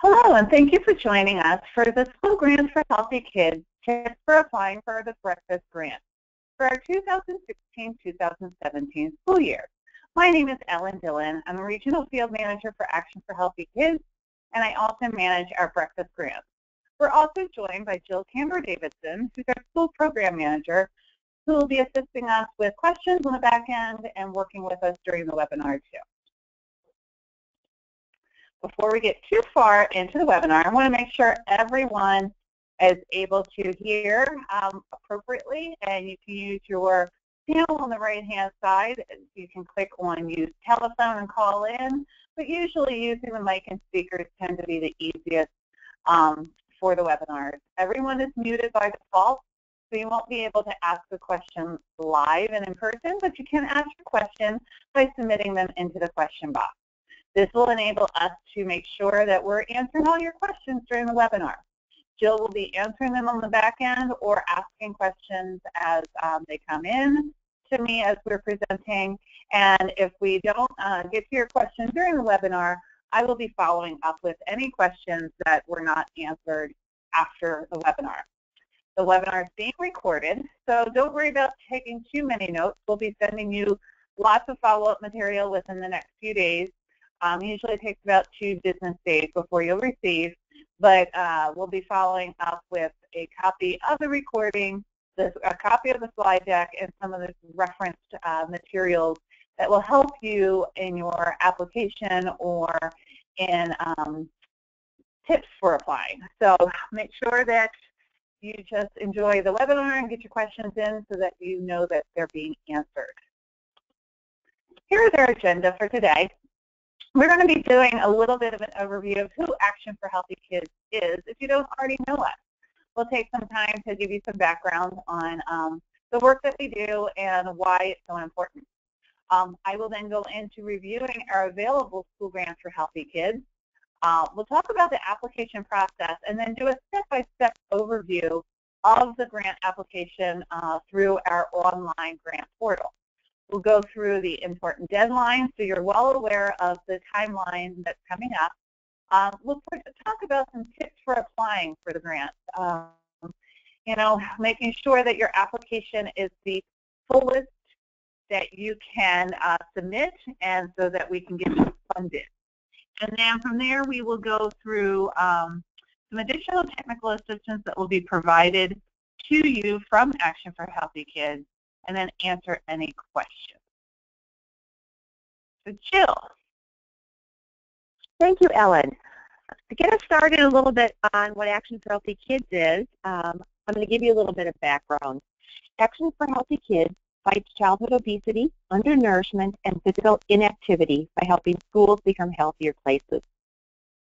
Hello, and thank you for joining us for the School Grants for Healthy Kids Tips for Applying for the Breakfast Grant for our 2016-2017 school year. My name is Ellen Dillon. I'm a Regional Field Manager for Action for Healthy Kids, and I also manage our Breakfast Grants. We're also joined by Jill Camber-Davidson, who's our School Program Manager, who will be assisting us with questions on the back end and working with us during the webinar too before we get too far into the webinar, I want to make sure everyone is able to hear um, appropriately, and you can use your panel on the right-hand side. You can click on use telephone and call in, but usually using the mic and speakers tend to be the easiest um, for the webinars. Everyone is muted by default, so you won't be able to ask a question live and in person, but you can ask your question by submitting them into the question box. This will enable us to make sure that we're answering all your questions during the webinar. Jill will be answering them on the back end or asking questions as um, they come in to me as we're presenting. And if we don't uh, get to your questions during the webinar, I will be following up with any questions that were not answered after the webinar. The webinar is being recorded, so don't worry about taking too many notes. We'll be sending you lots of follow-up material within the next few days um, usually it takes about two business days before you'll receive, but uh, we'll be following up with a copy of the recording, a copy of the slide deck, and some of the referenced uh, materials that will help you in your application or in um, tips for applying. So make sure that you just enjoy the webinar and get your questions in so that you know that they're being answered. Here's our agenda for today. We're going to be doing a little bit of an overview of who Action for Healthy Kids is if you don't already know us. We'll take some time to give you some background on um, the work that we do and why it's so important. Um, I will then go into reviewing our available school grants for healthy kids. Uh, we'll talk about the application process and then do a step-by-step -step overview of the grant application uh, through our online grant portal. We'll go through the important deadlines so you're well aware of the timeline that's coming up. Um, we'll talk about some tips for applying for the grant. Um, you know, making sure that your application is the fullest that you can uh, submit and so that we can get you funded. And then from there we will go through um, some additional technical assistance that will be provided to you from Action for Healthy Kids and then answer any questions. So Jill. Thank you, Ellen. To get us started a little bit on what Action for Healthy Kids is, um, I'm going to give you a little bit of background. Action for Healthy Kids fights childhood obesity, undernourishment, and physical inactivity by helping schools become healthier places.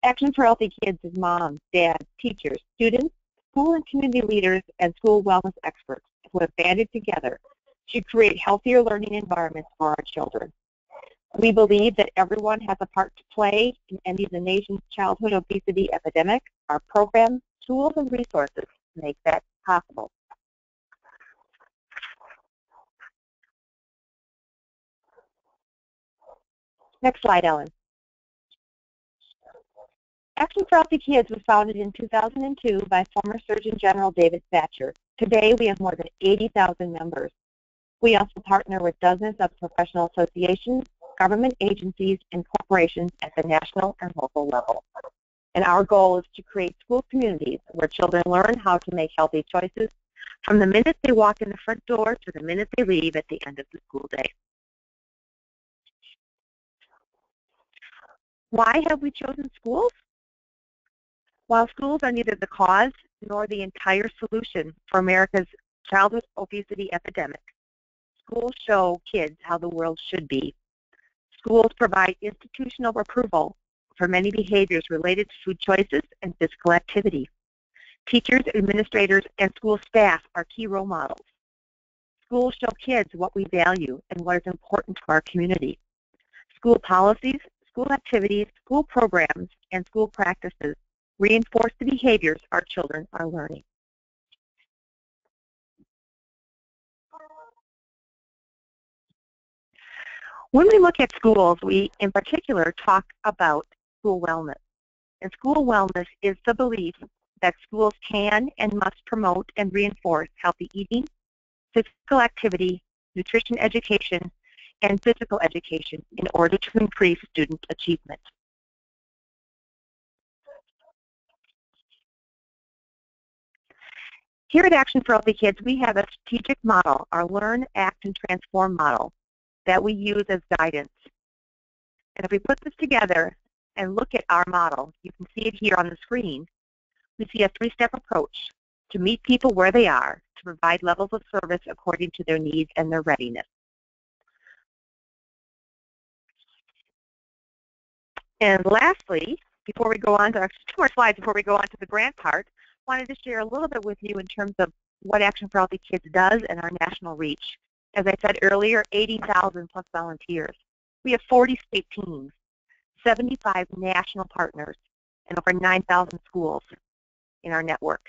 Action for Healthy Kids is moms, dads, teachers, students, school and community leaders, and school wellness experts who have banded together to create healthier learning environments for our children. We believe that everyone has a part to play in ending the nation's childhood obesity epidemic. Our programs, tools, and resources make that possible. Next slide, Ellen. Action for Healthy Kids was founded in 2002 by former Surgeon General David Satcher. Today, we have more than 80,000 members. We also partner with dozens of professional associations, government agencies, and corporations at the national and local level. And our goal is to create school communities where children learn how to make healthy choices from the minute they walk in the front door to the minute they leave at the end of the school day. Why have we chosen schools? While schools are neither the cause nor the entire solution for America's childhood obesity epidemic, schools show kids how the world should be. Schools provide institutional approval for many behaviors related to food choices and physical activity. Teachers, administrators, and school staff are key role models. Schools show kids what we value and what is important to our community. School policies, school activities, school programs, and school practices reinforce the behaviors our children are learning. When we look at schools, we in particular talk about school wellness. And school wellness is the belief that schools can and must promote and reinforce healthy eating, physical activity, nutrition education, and physical education in order to increase student achievement. Here at Action for Healthy Kids, we have a strategic model, our Learn, Act, and Transform model, that we use as guidance. And if we put this together and look at our model, you can see it here on the screen, we see a three-step approach to meet people where they are, to provide levels of service according to their needs and their readiness. And lastly, before we go on to, two more slides before we go on to the grant part, I wanted to share a little bit with you in terms of what Action for Healthy Kids does and our national reach. As I said earlier, 80,000 plus volunteers. We have 40 state teams, 75 national partners, and over 9,000 schools in our network.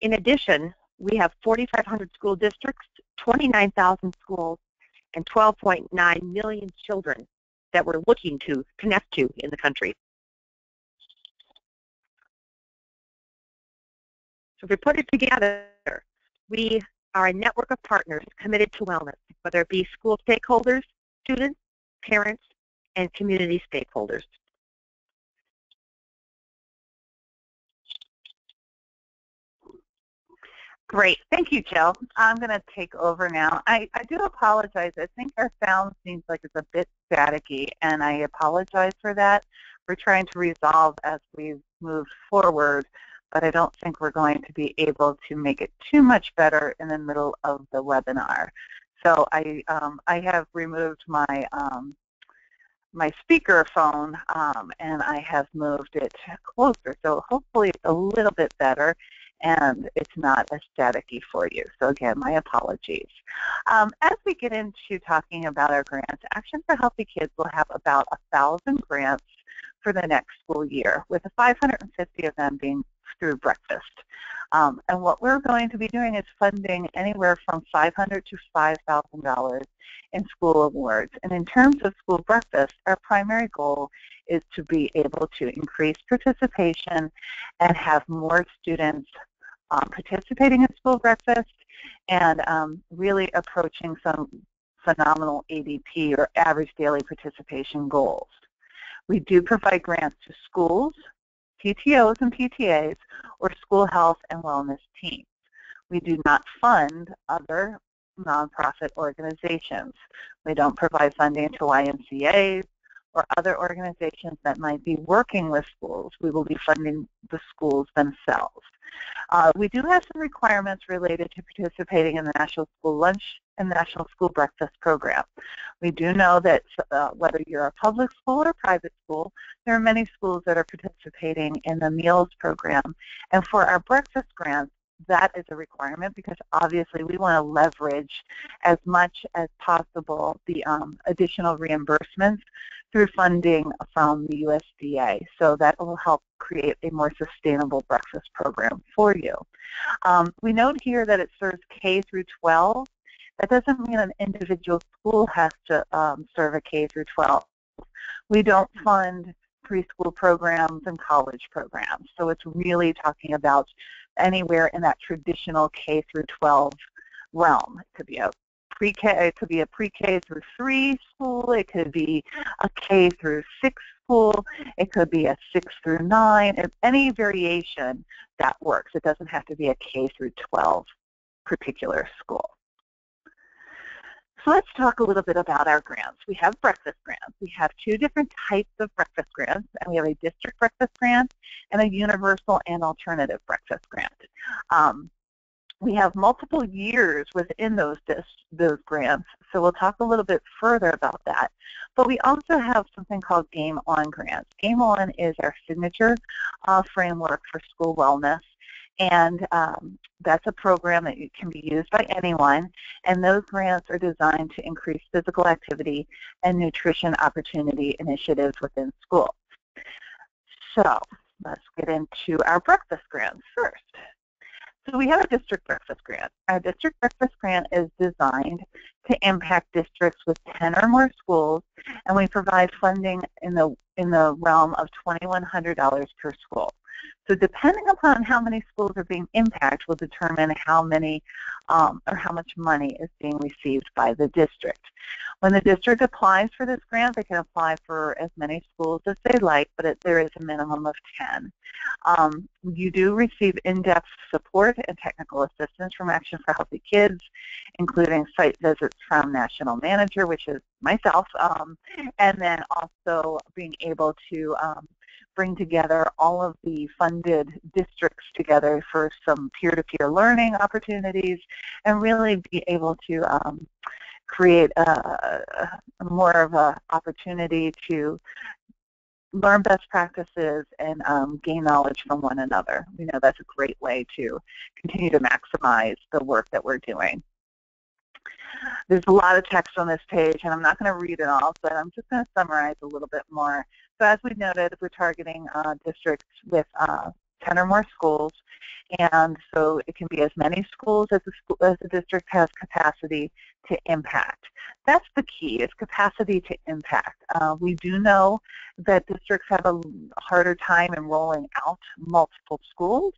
In addition, we have 4,500 school districts, 29,000 schools, and 12.9 million children that we're looking to connect to in the country. So if we put it together, we are a network of partners committed to wellness, whether it be school stakeholders, students, parents, and community stakeholders. Great. Thank you, Jill. I'm going to take over now. I, I do apologize. I think our sound seems like it's a bit staticky, and I apologize for that. We're trying to resolve as we move forward but I don't think we're going to be able to make it too much better in the middle of the webinar. So I, um, I have removed my, um, my speaker phone um, and I have moved it closer. So hopefully it's a little bit better and it's not as staticky for you. So again, my apologies. Um, as we get into talking about our grants, Action for Healthy Kids will have about a thousand grants for the next school year, with 550 of them being through breakfast. Um, and what we're going to be doing is funding anywhere from 500 to $5,000 in school awards. And in terms of school breakfast, our primary goal is to be able to increase participation and have more students um, participating in school breakfast and um, really approaching some phenomenal ADP or average daily participation goals. We do provide grants to schools, PTOs and PTAs, or school health and wellness teams. We do not fund other nonprofit organizations. We don't provide funding to YMCAs or other organizations that might be working with schools. We will be funding the schools themselves. Uh, we do have some requirements related to participating in the National School Lunch and National School Breakfast Program. We do know that uh, whether you're a public school or private school, there are many schools that are participating in the meals program. And for our breakfast grants, that is a requirement because obviously we want to leverage as much as possible the um, additional reimbursements through funding from the USDA. So that will help create a more sustainable breakfast program for you. Um, we note here that it serves K through 12. That doesn't mean an individual school has to um, serve a K through 12. We don't fund preschool programs and college programs. So it's really talking about anywhere in that traditional K through 12 realm. It could be a pre-K, it could be a pre-K through 3 school, it could be a K through 6 school, it could be a 6 through 9, and any variation that works. It doesn't have to be a K through 12 particular school. So let's talk a little bit about our grants. We have breakfast grants. We have two different types of breakfast grants, and we have a district breakfast grant and a universal and alternative breakfast grant. Um, we have multiple years within those those grants, so we'll talk a little bit further about that. But we also have something called Game On grants. Game On is our signature uh, framework for school wellness, and um, that's a program that can be used by anyone, and those grants are designed to increase physical activity and nutrition opportunity initiatives within schools. So let's get into our breakfast grants first. So we have a district breakfast grant. Our district breakfast grant is designed to impact districts with 10 or more schools, and we provide funding in the in the realm of $2,100 per school. So depending upon how many schools are being impacted will determine how many um, or how much money is being received by the district. When the district applies for this grant, they can apply for as many schools as they like, but it, there is a minimum of 10. Um, you do receive in-depth support and technical assistance from Action for Healthy Kids, including site visits from National Manager, which is myself, um, and then also being able to um, bring together all of the funded districts together for some peer-to-peer learning opportunities and really be able to um, create a, a more of an opportunity to learn best practices and um, gain knowledge from one another. You know, that's a great way to continue to maximize the work that we're doing. There's a lot of text on this page, and I'm not going to read it all, but I'm just going to summarize a little bit more. So as we noted, we're targeting uh, districts with uh, 10 or more schools, and so it can be as many schools as the, school, as the district has capacity to impact. That's the key, is capacity to impact. Uh, we do know that districts have a harder time enrolling out multiple schools.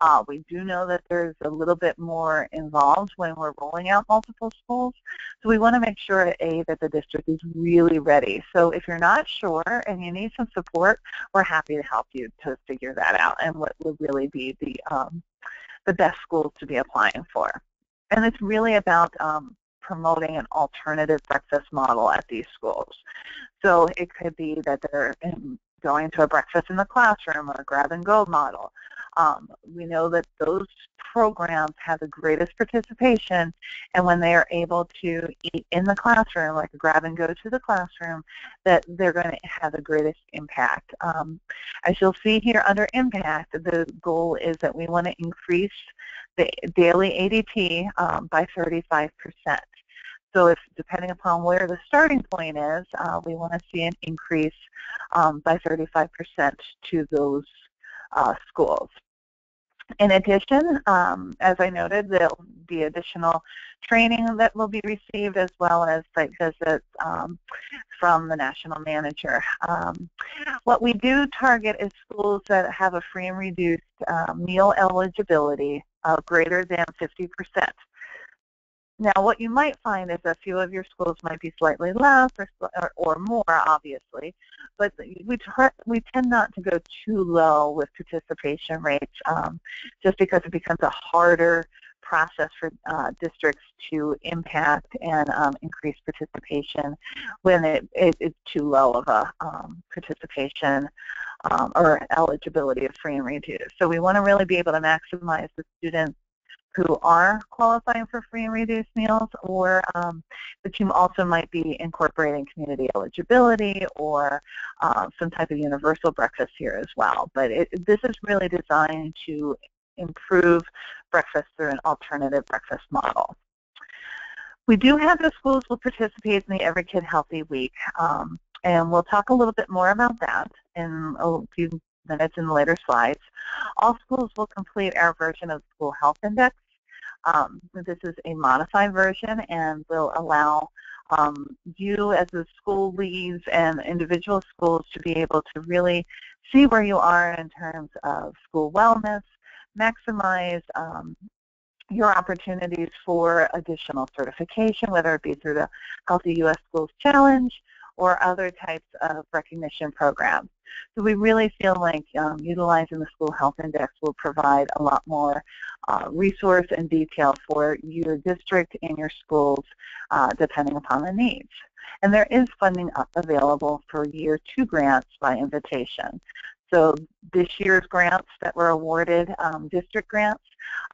Uh, we do know that there's a little bit more involved when we're rolling out multiple schools. So we want to make sure, A, that the district is really ready. So if you're not sure and you need some support, we're happy to help you to figure that out and what would really be the, um, the best schools to be applying for. And it's really about um, promoting an alternative breakfast model at these schools. So it could be that they're going to a breakfast in the classroom or a grab-and-go model. Um, we know that those programs have the greatest participation, and when they are able to eat in the classroom, like grab and go to the classroom, that they're going to have the greatest impact. Um, as you'll see here under impact, the goal is that we want to increase the daily ADP um, by 35 percent. So if, depending upon where the starting point is, uh, we want to see an increase um, by 35% to those uh, schools. In addition, um, as I noted, there will be additional training that will be received as well as site visits um, from the national manager. Um, what we do target is schools that have a free and reduced uh, meal eligibility of greater than 50 percent. Now, what you might find is a few of your schools might be slightly less or, or, or more, obviously, but we, try, we tend not to go too low with participation rates um, just because it becomes a harder process for uh, districts to impact and um, increase participation when it, it, it's too low of a um, participation um, or eligibility of free and reduced. So we want to really be able to maximize the students who are qualifying for free and reduced meals, or um, the team also might be incorporating community eligibility or uh, some type of universal breakfast here as well. But it, this is really designed to improve breakfast through an alternative breakfast model. We do have the schools will participate in the Every Kid Healthy Week, um, and we'll talk a little bit more about that in a few minutes in the later slides. All schools will complete our version of the School Health Index, um, this is a modified version and will allow um, you as the school leads and individual schools to be able to really see where you are in terms of school wellness, maximize um, your opportunities for additional certification, whether it be through the Healthy U.S. Schools Challenge or other types of recognition programs. So we really feel like um, utilizing the School Health Index will provide a lot more uh, resource and detail for your district and your schools uh, depending upon the needs. And there is funding available for year two grants by invitation. So this year's grants that were awarded, um, district grants,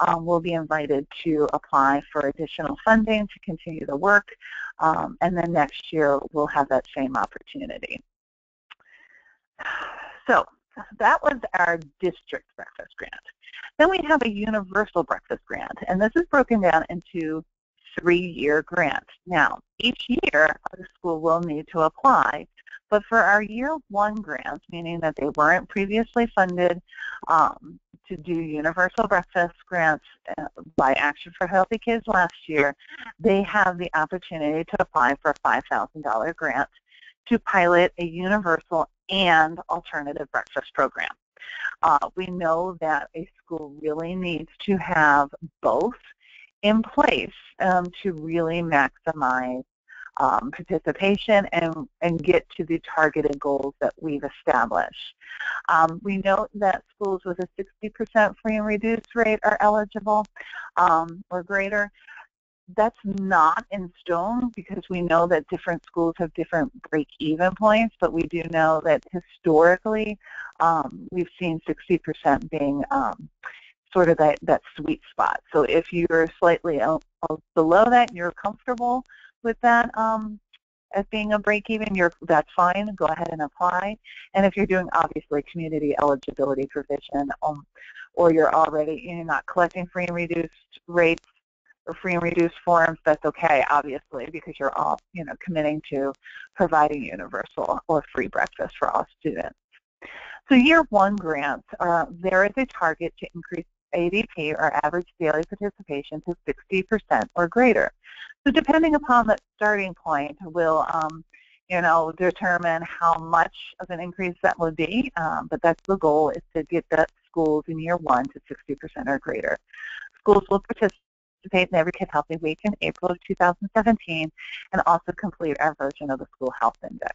um, will be invited to apply for additional funding to continue the work. Um, and then next year we'll have that same opportunity. So that was our district breakfast grant. Then we have a universal breakfast grant, and this is broken down into three-year grants. Now, each year the school will need to apply, but for our year one grants, meaning that they weren't previously funded, um, to do universal breakfast grants uh, by Action for Healthy Kids last year, they have the opportunity to apply for a $5,000 grant to pilot a universal and alternative breakfast program. Uh, we know that a school really needs to have both in place um, to really maximize um, participation and, and get to the targeted goals that we've established. Um, we note that schools with a 60% free and reduced rate are eligible um, or greater. That's not in stone because we know that different schools have different break-even points, but we do know that historically um, we've seen 60% being um, sort of that, that sweet spot. So if you're slightly below that and you're comfortable with that um, as being a break even, you're, that's fine. Go ahead and apply. And if you're doing obviously community eligibility provision um, or you're already you're not collecting free and reduced rates or free and reduced forms, that's okay, obviously, because you're all you know committing to providing universal or free breakfast for all students. So year one grants, uh, there is a target to increase ADP or average daily participation to 60% or greater. So depending upon that starting point will um, you know, determine how much of an increase that would be, um, but that's the goal is to get that schools in year one to 60% or greater. Schools will participate in Every Kid Healthy Week in April of 2017 and also complete our version of the School Health Index.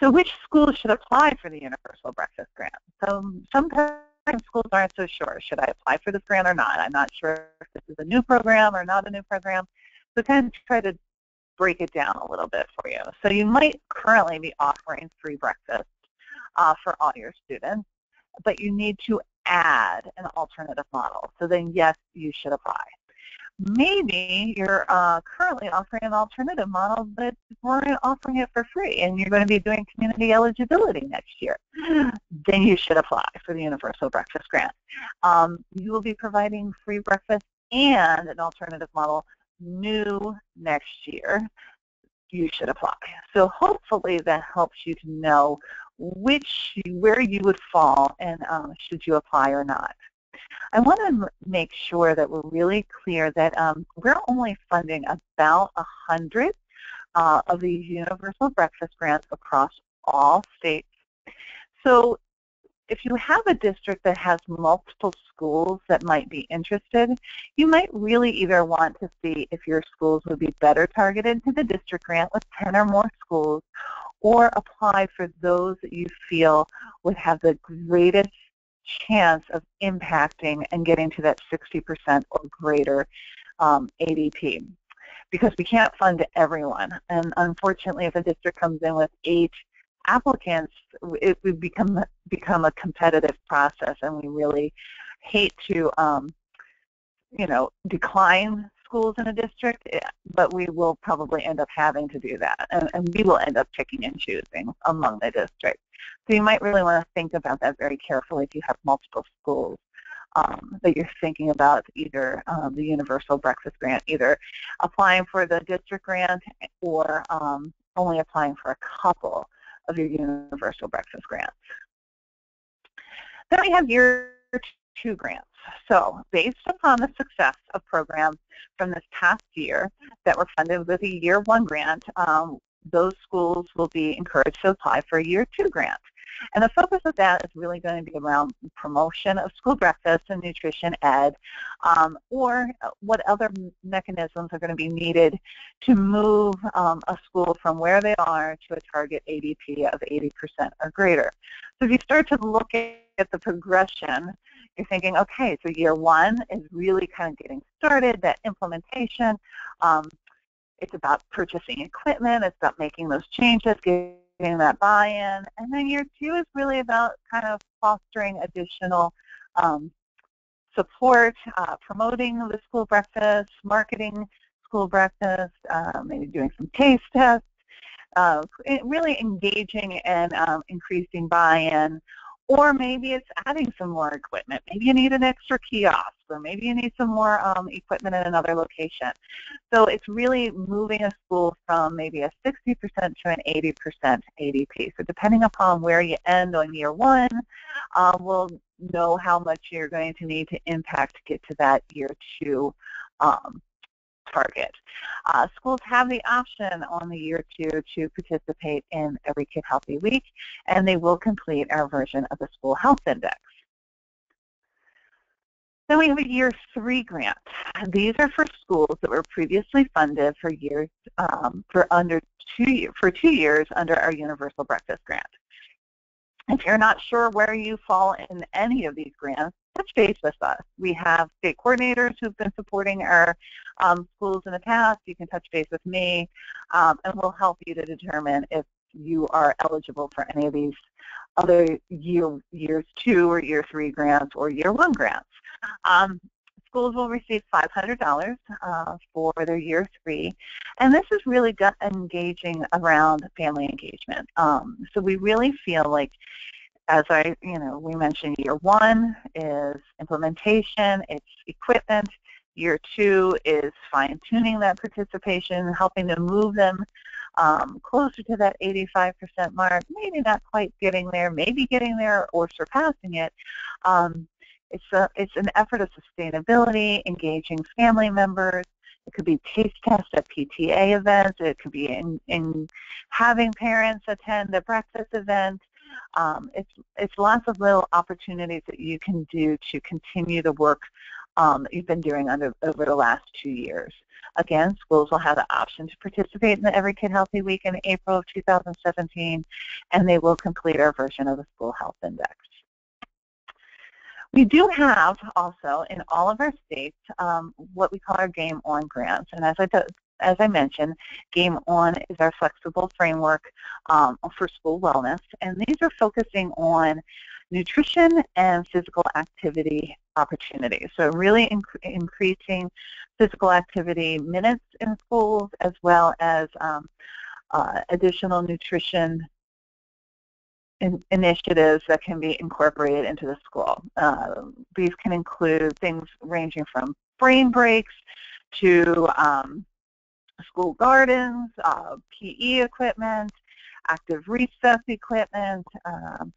So which schools should apply for the Universal Breakfast Grant? So sometimes schools aren't so sure. Should I apply for this grant or not? I'm not sure if this is a new program or not a new program. So kind of try to break it down a little bit for you. So you might currently be offering free breakfast uh, for all your students, but you need to add an alternative model. So then yes, you should apply maybe you're uh, currently offering an alternative model, but we're offering it for free, and you're going to be doing community eligibility next year. Then you should apply for the Universal Breakfast Grant. Um, you will be providing free breakfast and an alternative model new next year. You should apply. So hopefully that helps you to know which where you would fall and um, should you apply or not. I want to make sure that we're really clear that um, we're only funding about 100 uh, of these universal breakfast grants across all states. So if you have a district that has multiple schools that might be interested, you might really either want to see if your schools would be better targeted to the district grant with 10 or more schools, or apply for those that you feel would have the greatest chance of impacting and getting to that 60% or greater um, ADP because we can't fund everyone. And unfortunately, if a district comes in with eight applicants, it would become become a competitive process, and we really hate to, um, you know, decline schools in a district, eh, but we will probably end up having to do that, and, and we will end up picking and choosing among the districts. So you might really want to think about that very carefully if you have multiple schools. Um, that you're thinking about either um, the universal breakfast grant, either applying for the district grant or um, only applying for a couple of your universal breakfast grants. Then we have year two grants. So based upon the success of programs from this past year that were funded with a year one grant, um, those schools will be encouraged to apply for a year two grant. And the focus of that is really going to be around promotion of school breakfast and nutrition ed, um, or what other mechanisms are going to be needed to move um, a school from where they are to a target ADP of 80% or greater. So if you start to look at the progression, you're thinking, okay, so year one is really kind of getting started, that implementation. Um, it's about purchasing equipment. It's about making those changes, getting that buy-in. And then year two is really about kind of fostering additional um, support, uh, promoting the school breakfast, marketing school breakfast, uh, maybe doing some taste tests, uh, really engaging and um, increasing buy-in or maybe it's adding some more equipment. Maybe you need an extra kiosk, or maybe you need some more um, equipment in another location. So it's really moving a school from maybe a 60% to an 80% ADP. So depending upon where you end on year one, um, we'll know how much you're going to need to impact to get to that year two um, target. Uh, schools have the option on the year two to participate in Every Kid Healthy Week, and they will complete our version of the School Health Index. Then we have a year three grant. These are for schools that were previously funded for years um, for under two for two years under our Universal Breakfast Grant. If you're not sure where you fall in any of these grants, touch base with us. We have state coordinators who've been supporting our um, schools in the past. You can touch base with me, um, and we'll help you to determine if you are eligible for any of these other year, years two or year three grants or year one grants. Um, schools will receive $500 uh, for their year three, and this is really engaging around family engagement. Um, so we really feel like as I, you know, we mentioned year one is implementation, it's equipment. Year two is fine-tuning that participation, helping to move them um, closer to that 85% mark, maybe not quite getting there, maybe getting there or surpassing it. Um, it's, a, it's an effort of sustainability, engaging family members. It could be taste tests at PTA events. It could be in, in having parents attend a breakfast event. Um, it's, it's lots of little opportunities that you can do to continue the work um, you've been doing under, over the last two years. Again, schools will have the option to participate in the Every Kid Healthy Week in April of 2017, and they will complete our version of the School Health Index. We do have also in all of our states um, what we call our Game On grants. And as I, as I mentioned, Game On is our flexible framework um, for school wellness. And these are focusing on nutrition and physical activity opportunities. So really inc increasing physical activity minutes in schools as well as um, uh, additional nutrition in initiatives that can be incorporated into the school. Uh, these can include things ranging from brain breaks to um, school gardens, uh, PE equipment, active recess equipment, um,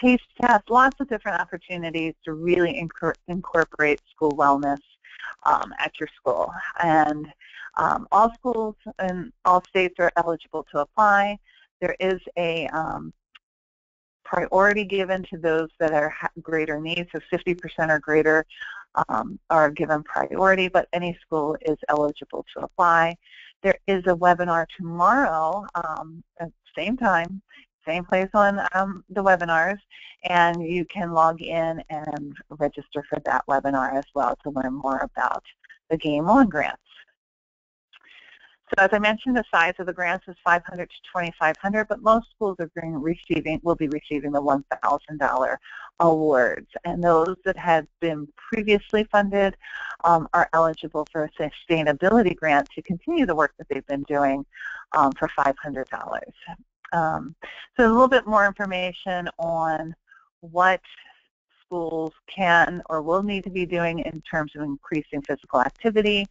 taste tests, lots of different opportunities to really incorporate school wellness um, at your school. And um, all schools and all states are eligible to apply. There is a um, priority given to those that are greater needs, so 50% or greater um, are given priority, but any school is eligible to apply. There is a webinar tomorrow um, at the same time, same place on um, the webinars, and you can log in and register for that webinar as well to learn more about the Game On grants. So as I mentioned, the size of the grants is 500 to 2,500, but most schools are receiving will be receiving the $1,000 awards, and those that have been previously funded um, are eligible for a sustainability grant to continue the work that they've been doing um, for $500. Um, so a little bit more information on what schools can or will need to be doing in terms of increasing physical activity,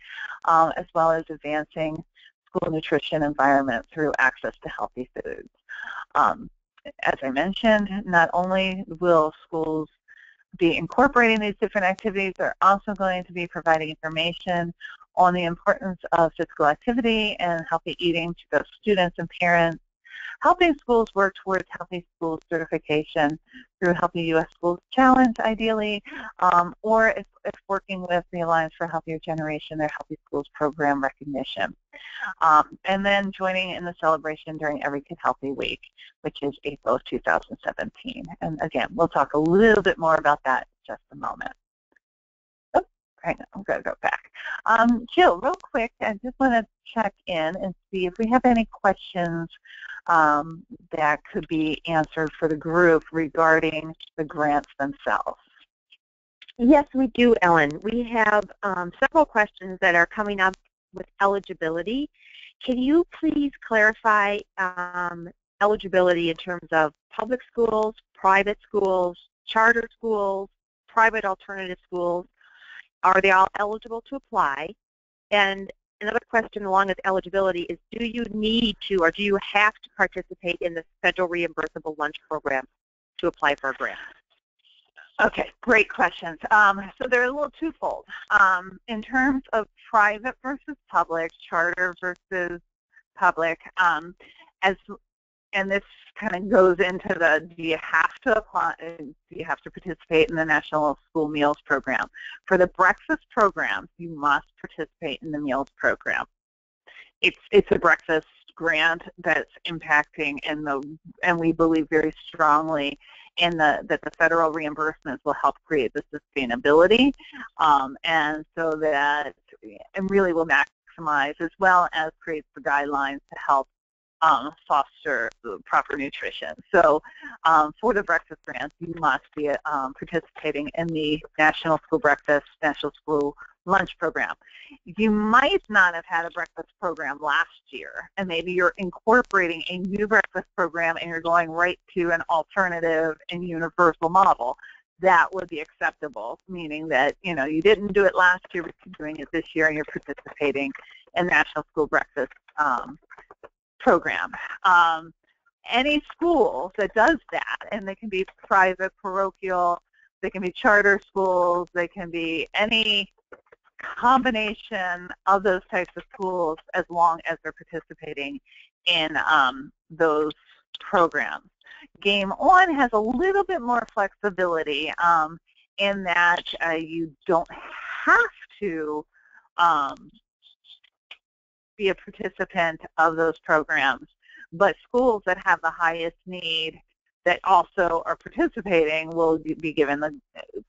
um, as well as advancing school nutrition environment through access to healthy foods. Um, as I mentioned, not only will schools be incorporating these different activities, they're also going to be providing information on the importance of physical activity and healthy eating to both students and parents helping schools work towards Healthy Schools certification through Healthy U.S. Schools Challenge, ideally, um, or if, if, working with the Alliance for Healthier Generation, their Healthy Schools program recognition. Um, and then joining in the celebration during Every Kid Healthy Week, which is April of 2017. And again, we'll talk a little bit more about that in just a moment. Oh, right, I'm going to go back. Um, Jill, real quick, I just want to check in and see if we have any questions um, that could be answered for the group regarding the grants themselves. Yes, we do, Ellen. We have um, several questions that are coming up with eligibility. Can you please clarify um, eligibility in terms of public schools, private schools, charter schools, private alternative schools. Are they all eligible to apply? And another question along with eligibility is do you need to or do you have to participate in the federal reimbursable lunch program to apply for a grant? Okay, great questions. Um, so they're a little twofold. Um, in terms of private versus public, charter versus public, um, as and this kind of goes into the do you have to apply do you have to participate in the national school meals program? For the breakfast program you must participate in the meals program. It's it's a breakfast grant that's impacting and the and we believe very strongly in the that the federal reimbursements will help create the sustainability um, and so that and really will maximize as well as create the guidelines to help um, foster proper nutrition. So um, for the breakfast grants, you must be um, participating in the National School Breakfast, National School Lunch Program. You might not have had a breakfast program last year, and maybe you're incorporating a new breakfast program and you're going right to an alternative and universal model that would be acceptable, meaning that you know you didn't do it last year, but you're doing it this year, and you're participating in National School Breakfast um, program. Um, any school that does that, and they can be private, parochial, they can be charter schools, they can be any combination of those types of schools as long as they're participating in um, those programs. Game On has a little bit more flexibility um, in that uh, you don't have to um, be a participant of those programs. But schools that have the highest need that also are participating will be given the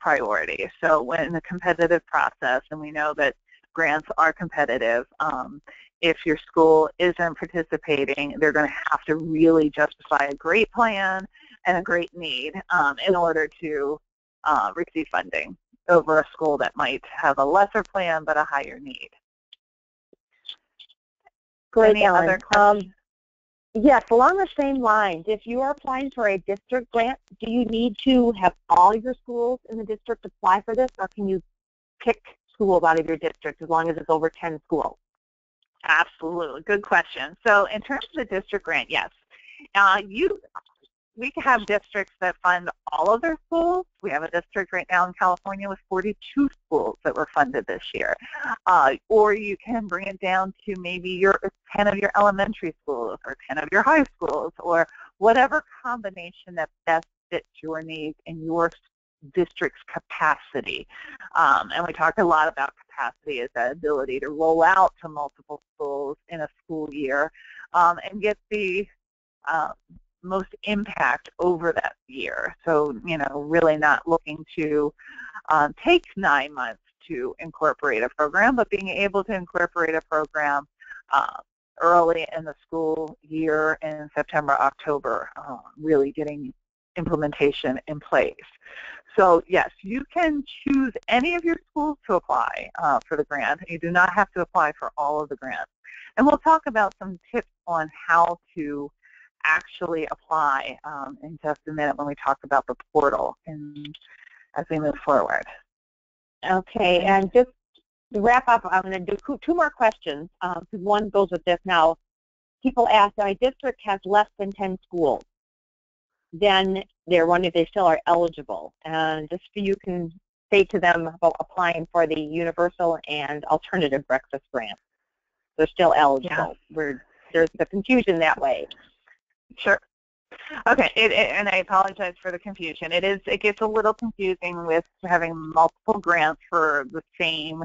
priority. So when the competitive process, and we know that grants are competitive, um, if your school isn't participating, they're going to have to really justify a great plan and a great need um, in order to uh, receive funding over a school that might have a lesser plan but a higher need. Great, Any Ellen. other questions? Um, yes, along the same lines, if you are applying for a district grant, do you need to have all your schools in the district apply for this, or can you pick schools out of your district as long as it's over 10 schools? Absolutely. Good question. So in terms of the district grant, yes. Uh, you we have districts that fund all of their schools. We have a district right now in California with 42 schools that were funded this year. Uh, or you can bring it down to maybe your 10 of your elementary schools or 10 of your high schools or whatever combination that best fits your needs and your district's capacity. Um, and we talk a lot about capacity as that ability to roll out to multiple schools in a school year um, and get the um, most impact over that year. So, you know, really not looking to um, take nine months to incorporate a program, but being able to incorporate a program uh, early in the school year in September, October, uh, really getting implementation in place. So yes, you can choose any of your schools to apply uh, for the grant. You do not have to apply for all of the grants. And we'll talk about some tips on how to actually apply um, in just a minute when we talk about the portal and as we move forward. Okay, and just to wrap up, I'm going to do two more questions because um, one goes with this now. People ask, my district has less than 10 schools. Then they're wondering if they still are eligible. And just so you can say to them about applying for the universal and alternative breakfast grant. They're still eligible. Yeah. there's the confusion that way. Sure. Okay, it, it, and I apologize for the confusion. It is it gets a little confusing with having multiple grants for the same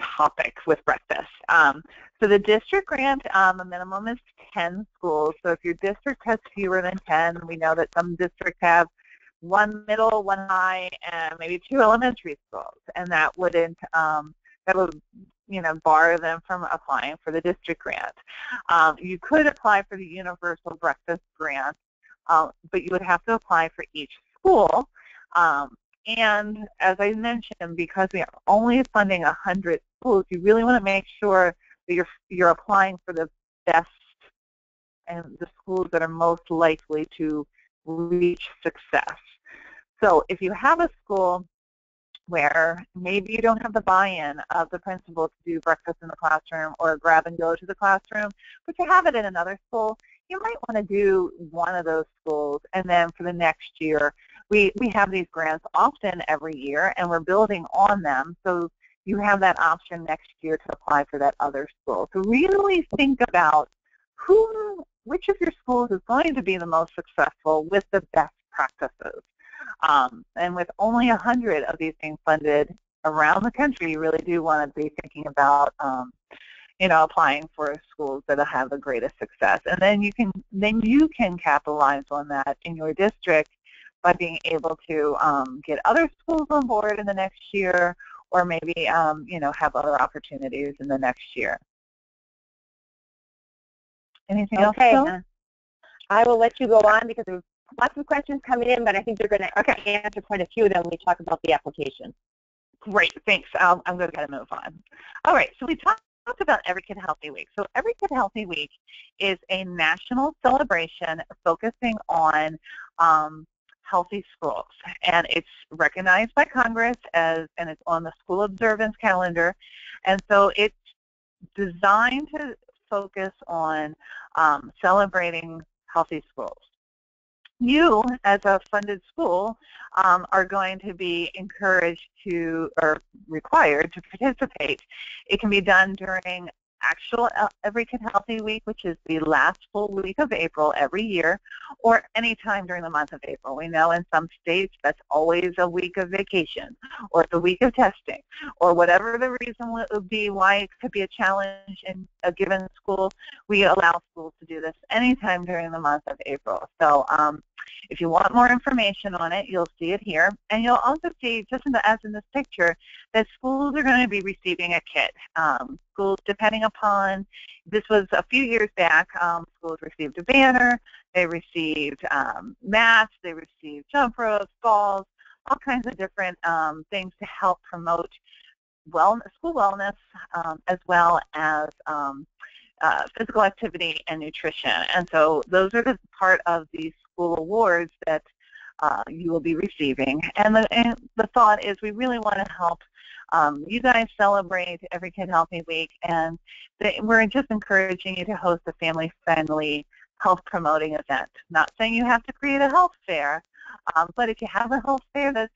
topic with breakfast. Um, so the district grant, um, a minimum is 10 schools. So if your district has fewer than 10, we know that some districts have one middle, one high, and maybe two elementary schools, and that wouldn't um, that would you know, bar them from applying for the district grant. Um, you could apply for the universal breakfast grant, uh, but you would have to apply for each school. Um, and as I mentioned, because we are only funding 100 schools, you really want to make sure that you're, you're applying for the best and the schools that are most likely to reach success. So if you have a school where maybe you don't have the buy-in of the principal to do breakfast in the classroom or grab and go to the classroom, but you have it in another school, you might want to do one of those schools and then for the next year, we, we have these grants often every year and we're building on them so you have that option next year to apply for that other school. So really think about who, which of your schools is going to be the most successful with the best practices. Um, and with only 100 of these being funded around the country, you really do want to be thinking about, um, you know, applying for schools that will have the greatest success. And then you can then you can capitalize on that in your district by being able to um, get other schools on board in the next year, or maybe um, you know have other opportunities in the next year. Anything okay. else? Okay. I will let you go on because there's lots of questions coming in, but I think you're going to okay. answer quite a few of them when we talk about the application. Great, thanks. Um, I'm going to kind of move on. All right, so we talked about Every Kid Healthy Week. So Every Kid Healthy Week is a national celebration focusing on um, healthy schools. And it's recognized by Congress as, and it's on the school observance calendar. And so it's designed to focus on um, celebrating healthy schools you, as a funded school, um, are going to be encouraged to, or required to participate. It can be done during actual uh, Every Kid Healthy Week, which is the last full week of April every year, or any time during the month of April. We know in some states that's always a week of vacation, or the week of testing, or whatever the reason would be why it could be a challenge in a given school. We allow schools to do this anytime during the month of April. So um, if you want more information on it, you'll see it here. And you'll also see, just in the, as in this picture, that schools are going to be receiving a kit. Um, schools, depending upon, this was a few years back, um, schools received a banner, they received um, mats, they received jump ropes, balls, all kinds of different um, things to help promote wellness, school wellness um, as well as um, uh, physical activity and nutrition. And so those are the part of these school awards that uh, you will be receiving. And the, and the thought is we really want to help um, you guys celebrate Every Kid Healthy Week, and the, we're just encouraging you to host a family-friendly health-promoting event. Not saying you have to create a health fair, um, but if you have a health fair that's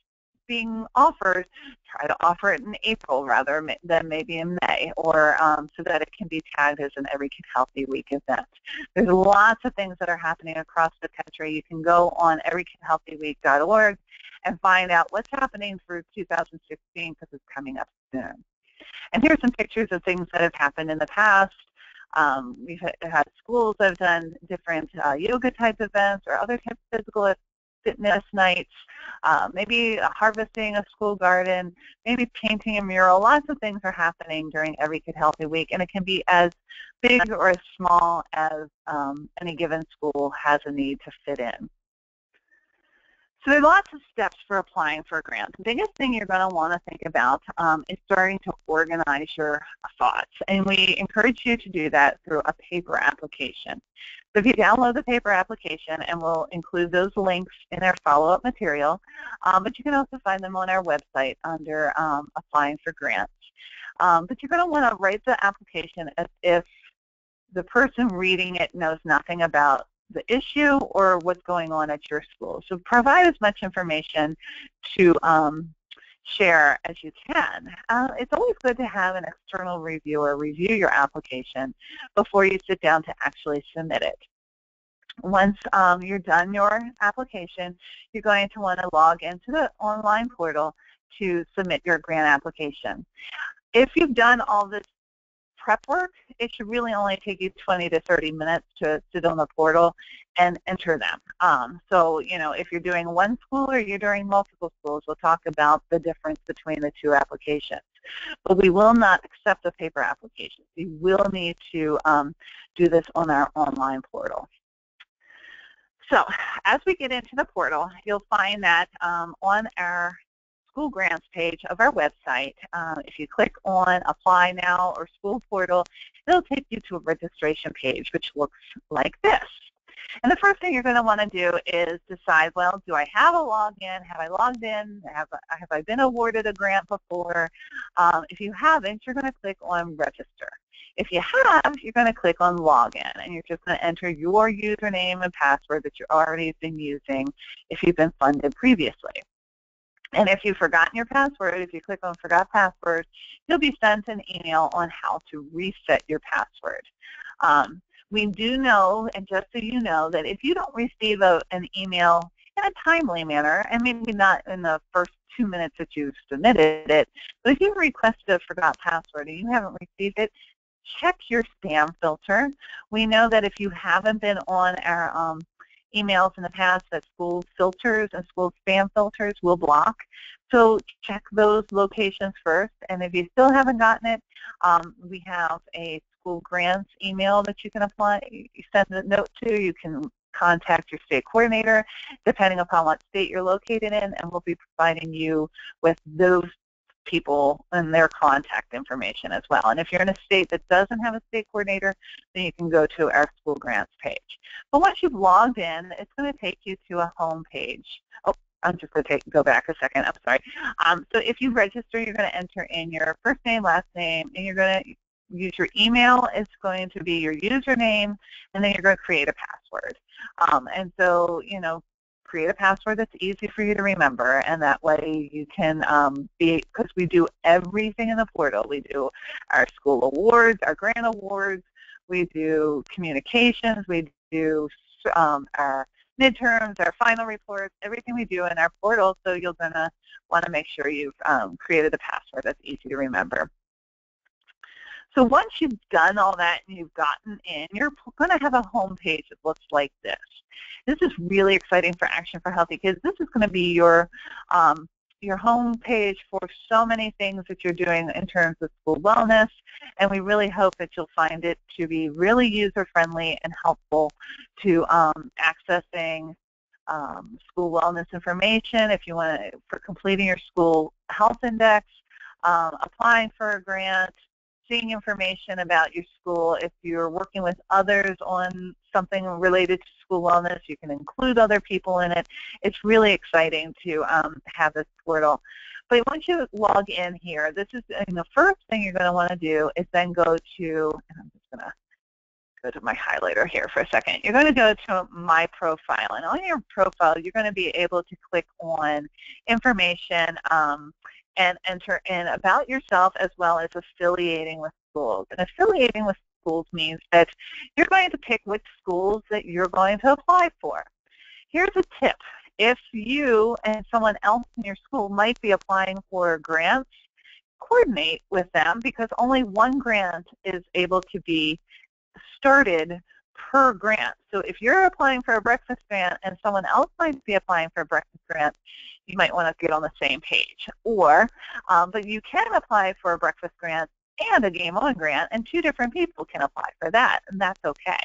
being offered, try to offer it in April rather than maybe in May, or um, so that it can be tagged as an Every Kid Healthy Week event. There's lots of things that are happening across the country. You can go on everykidhealthyweek.org and find out what's happening for 2016 because it's coming up soon. And here's some pictures of things that have happened in the past. Um, we've had schools that have done different uh, yoga type events or other types of physical fitness nights, uh, maybe harvesting a school garden, maybe painting a mural. Lots of things are happening during Every Kid Healthy Week, and it can be as big or as small as um, any given school has a need to fit in. So there are lots of steps for applying for a grant. The biggest thing you're going to want to think about um, is starting to organize your thoughts. And we encourage you to do that through a paper application. So if you download the paper application, and we'll include those links in our follow-up material, um, but you can also find them on our website under um, applying for grants. Um, but you're going to want to write the application as if the person reading it knows nothing about the issue or what's going on at your school. So provide as much information to um, share as you can. Uh, it's always good to have an external reviewer review your application before you sit down to actually submit it. Once um, you're done your application, you're going to want to log into the online portal to submit your grant application. If you've done all this prep work, it should really only take you 20 to 30 minutes to sit on the portal and enter them. Um, so, you know, if you're doing one school or you're doing multiple schools, we'll talk about the difference between the two applications. But we will not accept the paper applications. We will need to um, do this on our online portal. So as we get into the portal, you'll find that um, on our school grants page of our website. Uh, if you click on Apply Now or School Portal, it'll take you to a registration page, which looks like this. And the first thing you're going to want to do is decide, well, do I have a login? Have I logged in? Have, have I been awarded a grant before? Um, if you haven't, you're going to click on register. If you have, you're going to click on login and you're just going to enter your username and password that you've already been using if you've been funded previously. And if you've forgotten your password, if you click on Forgot Password, you'll be sent an email on how to reset your password. Um, we do know, and just so you know, that if you don't receive a, an email in a timely manner, and maybe not in the first two minutes that you've submitted it, but if you've requested a forgot password and you haven't received it, check your spam filter. We know that if you haven't been on our um, emails in the past that school filters and school spam filters will block. So check those locations first. And if you still haven't gotten it, um, we have a school grants email that you can apply, send a note to. You can contact your state coordinator depending upon what state you're located in and we'll be providing you with those people and their contact information as well. And if you're in a state that doesn't have a state coordinator, then you can go to our school grants page. But once you've logged in, it's going to take you to a home page. Oh, I'm just going to take, go back a second. I'm sorry. Um, so if you register, you're going to enter in your first name, last name, and you're going to use your email. It's going to be your username, and then you're going to create a password. Um, and so, you know, create a password that's easy for you to remember, and that way you can um, be, because we do everything in the portal. We do our school awards, our grant awards, we do communications, we do um, our midterms, our final reports, everything we do in our portal, so you're going to want to make sure you've um, created a password that's easy to remember. So once you've done all that and you've gotten in, you're going to have a home page that looks like this. This is really exciting for Action for Healthy Kids. This is going to be your um, your home page for so many things that you're doing in terms of school wellness, and we really hope that you'll find it to be really user-friendly and helpful to um, accessing um, school wellness information, if you want to, for completing your school health index, um, applying for a grant, seeing information about your school. If you're working with others on something related to school wellness, you can include other people in it. It's really exciting to um, have this portal. But once you log in here, this is the first thing you're going to want to do is then go to, I'm just going to go to my highlighter here for a second. You're going to go to My Profile. And on your profile, you're going to be able to click on information um, and enter in about yourself as well as affiliating with schools. And affiliating with schools means that you're going to pick which schools that you're going to apply for. Here's a tip. If you and someone else in your school might be applying for grants, coordinate with them because only one grant is able to be started per grant. So if you're applying for a breakfast grant and someone else might be applying for a breakfast grant, you might want to get on the same page. Or, um, but you can apply for a breakfast grant and a Game On grant, and two different people can apply for that, and that's okay.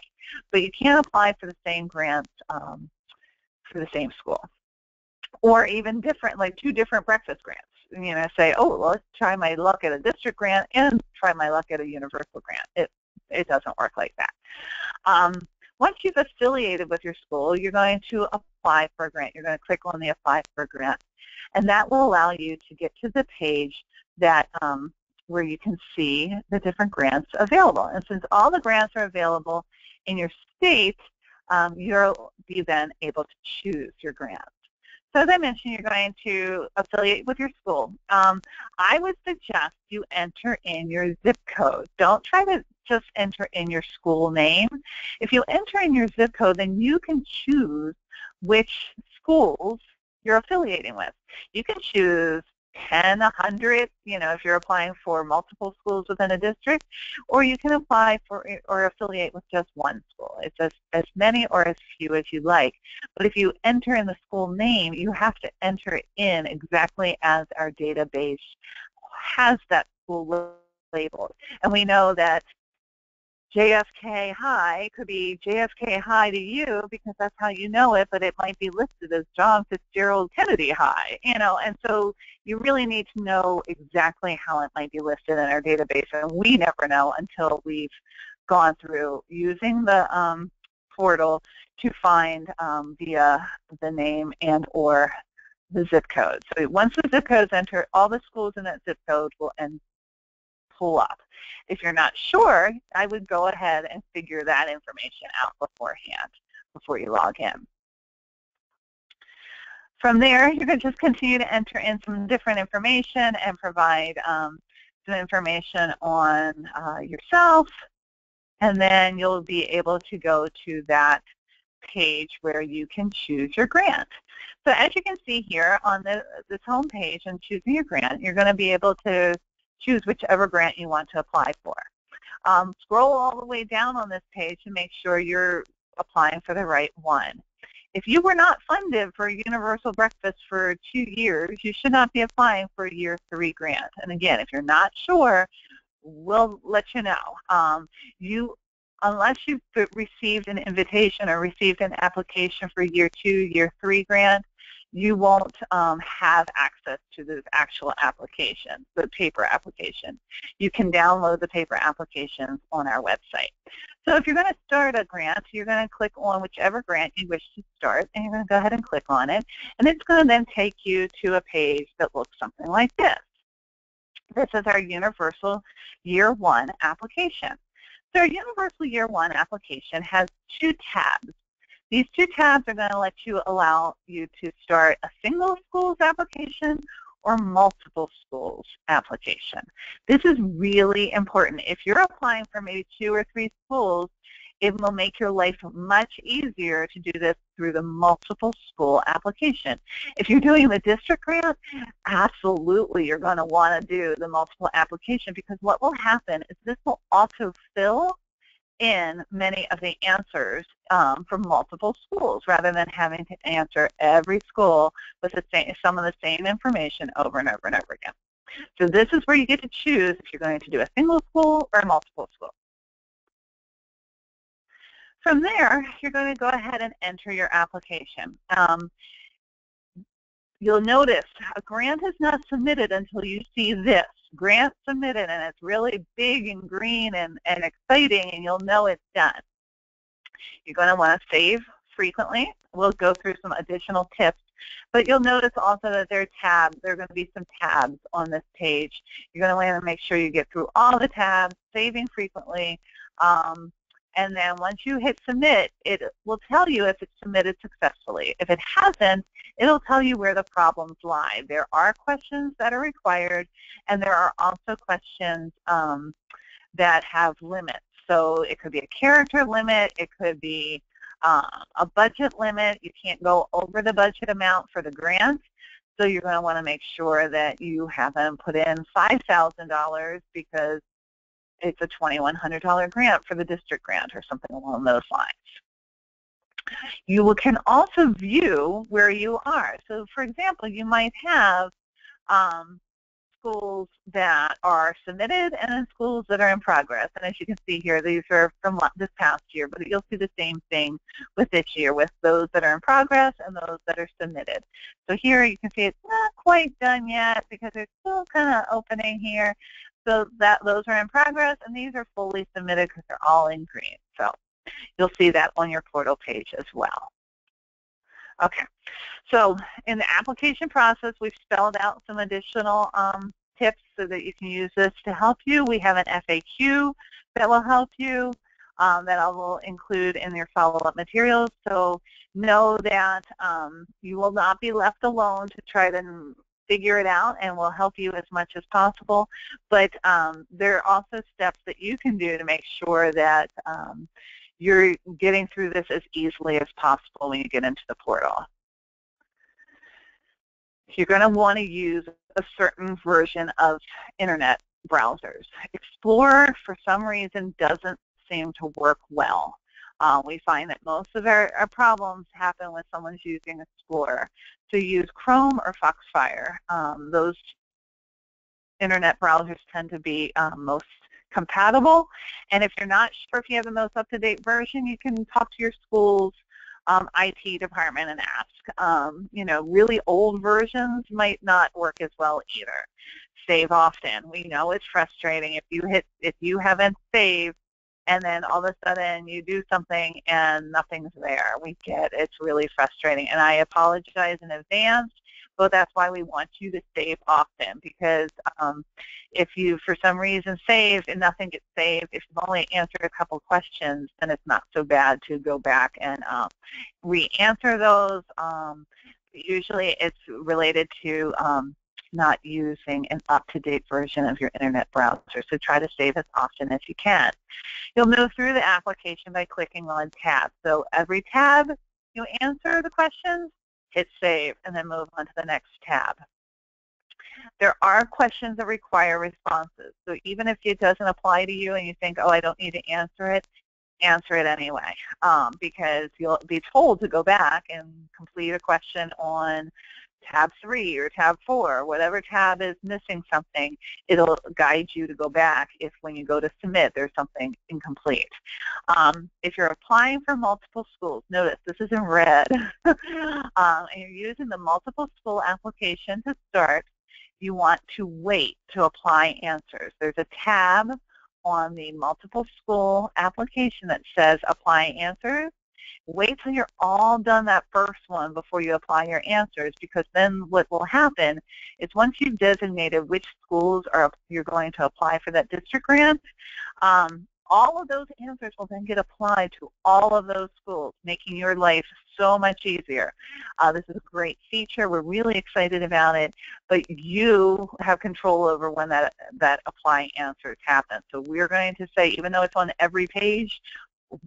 But you can't apply for the same grant um, for the same school. Or even different, like two different breakfast grants. You know, say, oh, well, let's try my luck at a district grant and try my luck at a universal grant. It, it doesn't work like that. Um, once you've affiliated with your school, you're going to apply for a grant. You're going to click on the apply for a grant. And that will allow you to get to the page that um, where you can see the different grants available. And since all the grants are available in your state, um, you'll be then able to choose your grant. So as I mentioned, you're going to affiliate with your school. Um, I would suggest you enter in your zip code. Don't try to just enter in your school name. If you enter in your zip code, then you can choose which schools you're affiliating with. You can choose 10, 100, you know, if you're applying for multiple schools within a district, or you can apply for or affiliate with just one school. It's as, as many or as few as you like. But if you enter in the school name, you have to enter in exactly as our database has that school labeled. And we know that JFK High could be JFK High to you because that's how you know it, but it might be listed as John Fitzgerald Kennedy High, you know, and so you really need to know exactly how it might be listed in our database, and we never know until we've gone through using the um, portal to find um, via the name and or the zip code. So once the zip code is entered, all the schools in that zip code will end, pull up. If you're not sure, I would go ahead and figure that information out beforehand, before you log in. From there, you can just continue to enter in some different information and provide um, some information on uh, yourself, and then you'll be able to go to that page where you can choose your grant. So as you can see here on the, this home page and choosing your grant, you're going to be able to choose whichever grant you want to apply for. Um, scroll all the way down on this page to make sure you're applying for the right one. If you were not funded for Universal Breakfast for two years, you should not be applying for a year three grant. And again, if you're not sure, we'll let you know. Um, you, unless you've received an invitation or received an application for year two, year three grant, you won't um, have access to the actual application, the paper application. You can download the paper applications on our website. So if you're going to start a grant, you're going to click on whichever grant you wish to start, and you're going to go ahead and click on it. And it's going to then take you to a page that looks something like this. This is our Universal Year 1 application. So our Universal Year 1 application has two tabs. These two tabs are going to let you allow you to start a single schools application or multiple schools application. This is really important. If you're applying for maybe two or three schools, it will make your life much easier to do this through the multiple school application. If you're doing the district grant, absolutely you're going to want to do the multiple application because what will happen is this will autofill in many of the answers um, from multiple schools rather than having to answer every school with the same, some of the same information over and over and over again. So this is where you get to choose if you're going to do a single school or a multiple school. From there, you're going to go ahead and enter your application. Um, you'll notice a grant is not submitted until you see this grant submitted and it's really big and green and, and exciting and you'll know it's done. You're going to want to save frequently. We'll go through some additional tips. But you'll notice also that there are tabs. There are going to be some tabs on this page. You're going to want to make sure you get through all the tabs, saving frequently. Um, and then once you hit submit, it will tell you if it's submitted successfully. If it hasn't, it'll tell you where the problems lie. There are questions that are required, and there are also questions um, that have limits. So it could be a character limit, it could be uh, a budget limit. You can't go over the budget amount for the grant. So you're going to want to make sure that you haven't put in $5,000 because it's a $2,100 grant for the district grant or something along those lines. You can also view where you are. So for example, you might have um, schools that are submitted and then schools that are in progress. And as you can see here, these are from this past year, but you'll see the same thing with this year with those that are in progress and those that are submitted. So here you can see it's not quite done yet because there's still kind of opening here. So that those are in progress, and these are fully submitted because they're all in green. So you'll see that on your portal page as well. Okay, so in the application process, we've spelled out some additional um, tips so that you can use this to help you. We have an FAQ that will help you um, that I will include in your follow-up materials. So know that um, you will not be left alone to try to figure it out and we'll help you as much as possible. But um, there are also steps that you can do to make sure that um, you're getting through this as easily as possible when you get into the portal. You're going to want to use a certain version of internet browsers. Explorer, for some reason, doesn't seem to work well. Uh, we find that most of our, our, problems happen when someone's using Explorer. So use Chrome or Foxfire. Um, those internet browsers tend to be um, most compatible. And if you're not sure if you have the most up-to-date version, you can talk to your school's um, IT department and ask. Um, you know, really old versions might not work as well either. Save often. We know it's frustrating if you hit if you haven't saved and then all of a sudden you do something and nothing's there. We get it's really frustrating, and I apologize in advance. But that's why we want you to save often because um, if you, for some reason, save and nothing gets saved, if you've only answered a couple questions, then it's not so bad to go back and um, re-answer those. Um, usually it's related to um, not using an up-to-date version of your internet browser. So try to save as often as you can. You'll move through the application by clicking on tabs. So every tab you answer the questions, hit save, and then move on to the next tab. There are questions that require responses. So even if it doesn't apply to you and you think, oh, I don't need to answer it, answer it anyway um, because you'll be told to go back and complete a question on tab 3 or tab 4, whatever tab is missing something, it'll guide you to go back if when you go to submit there's something incomplete. Um, if you're applying for multiple schools, notice this is in red, um, and you're using the multiple school application to start, you want to wait to apply answers. There's a tab on the multiple school application that says apply answers. Wait till you're all done that first one before you apply your answers because then what will happen is once you've designated which schools are you're going to apply for that district grant, um, all of those answers will then get applied to all of those schools, making your life so much easier. Uh, this is a great feature. We're really excited about it, but you have control over when that, that applying answers happen. So we're going to say, even though it's on every page,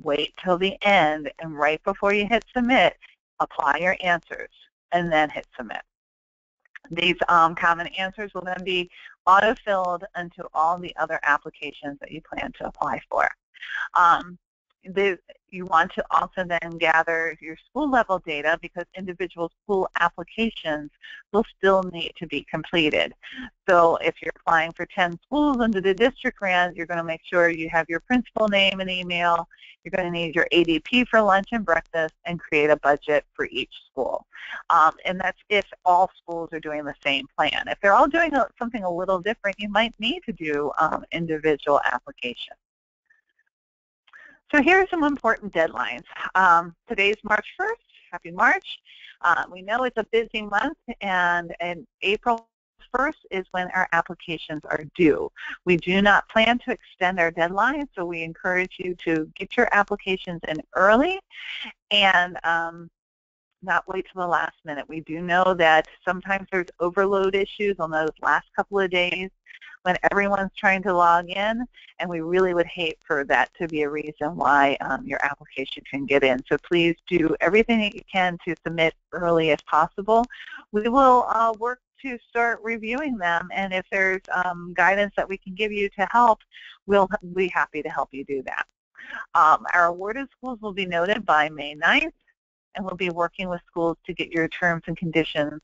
wait till the end, and right before you hit submit, apply your answers, and then hit submit. These um, common answers will then be auto-filled into all the other applications that you plan to apply for. Um, you want to also then gather your school level data because individual school applications will still need to be completed. So if you're applying for 10 schools under the district grant, you're going to make sure you have your principal name and email. You're going to need your ADP for lunch and breakfast and create a budget for each school. Um, and that's if all schools are doing the same plan. If they're all doing something a little different, you might need to do um, individual applications. So here are some important deadlines. Um, today's March 1st. Happy March. Uh, we know it's a busy month, and, and April 1st is when our applications are due. We do not plan to extend our deadline, so we encourage you to get your applications in early and um, not wait till the last minute. We do know that sometimes there's overload issues on those last couple of days when everyone's trying to log in, and we really would hate for that to be a reason why um, your application can get in. So please do everything that you can to submit early as possible. We will uh, work to start reviewing them, and if there's um, guidance that we can give you to help, we'll be happy to help you do that. Um, our awarded schools will be noted by May 9th, and we'll be working with schools to get your terms and conditions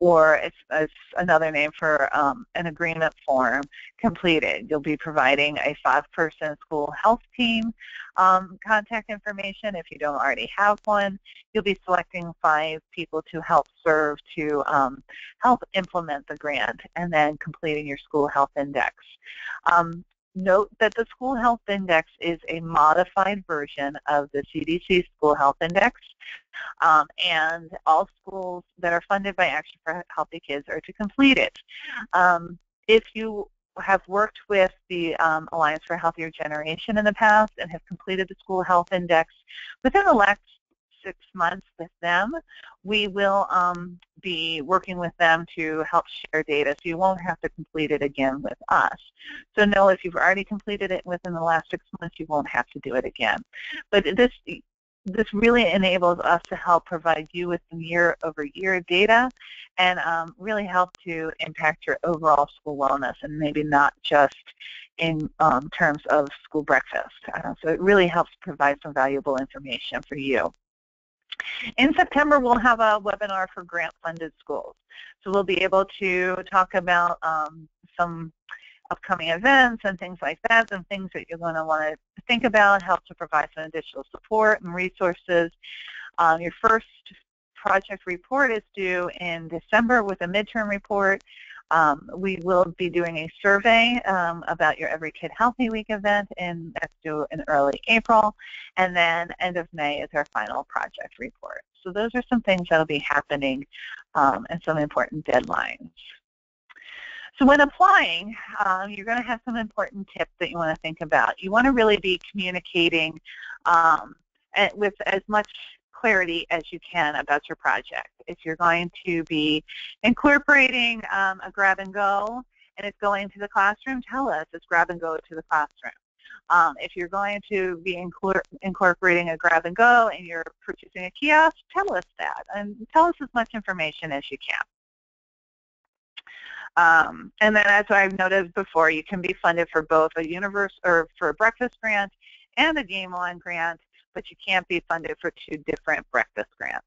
or it's, it's another name for um, an agreement form completed. You'll be providing a five-person school health team um, contact information if you don't already have one. You'll be selecting five people to help serve to um, help implement the grant and then completing your school health index. Note that the School Health Index is a modified version of the CDC School Health Index, um, and all schools that are funded by Action for Healthy Kids are to complete it. Um, if you have worked with the um, Alliance for a Healthier Generation in the past and have completed the School Health Index within the last six months with them, we will um, be working with them to help share data so you won't have to complete it again with us. So no, if you've already completed it within the last six months, you won't have to do it again. But this this really enables us to help provide you with some year-over-year data and um, really help to impact your overall school wellness and maybe not just in um, terms of school breakfast. Uh, so it really helps provide some valuable information for you. In September, we'll have a webinar for grant-funded schools. So we'll be able to talk about um, some upcoming events and things like that and things that you're going to want to think about, help to provide some additional support and resources. Um, your first project report is due in December with a midterm report. Um, we will be doing a survey um, about your Every Kid Healthy Week event in that's due in early April, and then end of May is our final project report. So those are some things that will be happening um, and some important deadlines. So when applying, um, you're going to have some important tips that you want to think about. You want to really be communicating um, with as much clarity as you can about your project. If you're going to be incorporating um, a grab and go and it's going to the classroom, tell us it's grab and go to the classroom. Um, if you're going to be incorporating a grab and go and you're purchasing a kiosk, tell us that and tell us as much information as you can. Um, and then as I've noted before, you can be funded for both a universe or for a breakfast grant and a game on grant, but you can't be funded for two different breakfast grants.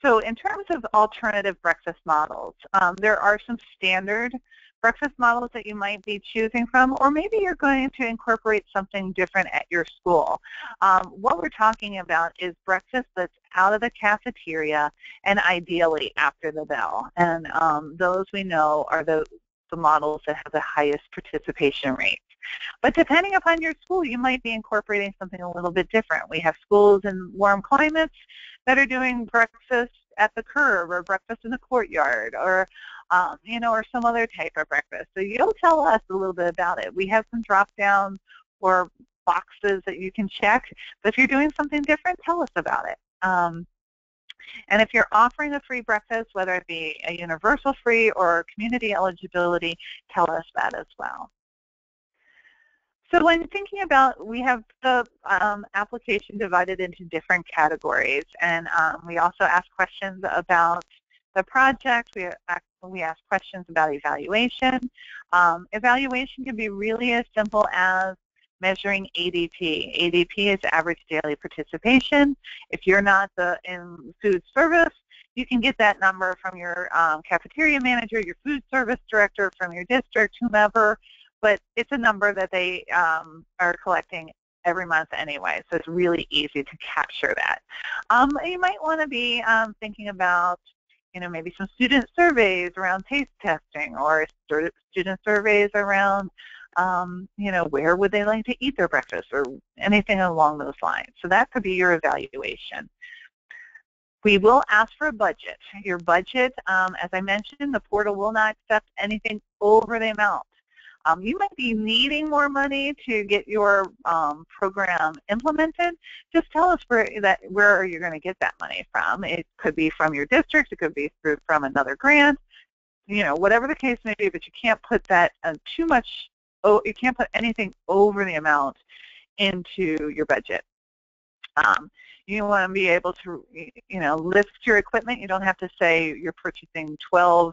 So in terms of alternative breakfast models, um, there are some standard breakfast models that you might be choosing from, or maybe you're going to incorporate something different at your school. Um, what we're talking about is breakfast that's out of the cafeteria and ideally after the bell. And um, those we know are the, the models that have the highest participation rates. But depending upon your school, you might be incorporating something a little bit different. We have schools in warm climates that are doing breakfast at the curb or breakfast in the courtyard or um, you know, or some other type of breakfast. So you'll tell us a little bit about it. We have some drop downs or boxes that you can check. But if you're doing something different, tell us about it. Um, and if you're offering a free breakfast, whether it be a universal free or community eligibility, tell us that as well. So when thinking about, we have the um, application divided into different categories, and um, we also ask questions about the project. We ask, we ask questions about evaluation. Um, evaluation can be really as simple as measuring ADP. ADP is average daily participation. If you're not the, in food service, you can get that number from your um, cafeteria manager, your food service director, from your district, whomever, but it's a number that they um, are collecting every month anyway, so it's really easy to capture that. Um, you might want to be um, thinking about you know, maybe some student surveys around taste testing or student surveys around, um, you know, where would they like to eat their breakfast or anything along those lines. So that could be your evaluation. We will ask for a budget. Your budget, um, as I mentioned, the portal will not accept anything over the amount. Um, you might be needing more money to get your um, program implemented. Just tell us where that where you're going to get that money from. It could be from your district. It could be through from another grant. You know, whatever the case may be, but you can't put that uh, too much. Oh, you can't put anything over the amount into your budget. Um, you want to be able to, you know, lift your equipment. You don't have to say you're purchasing 12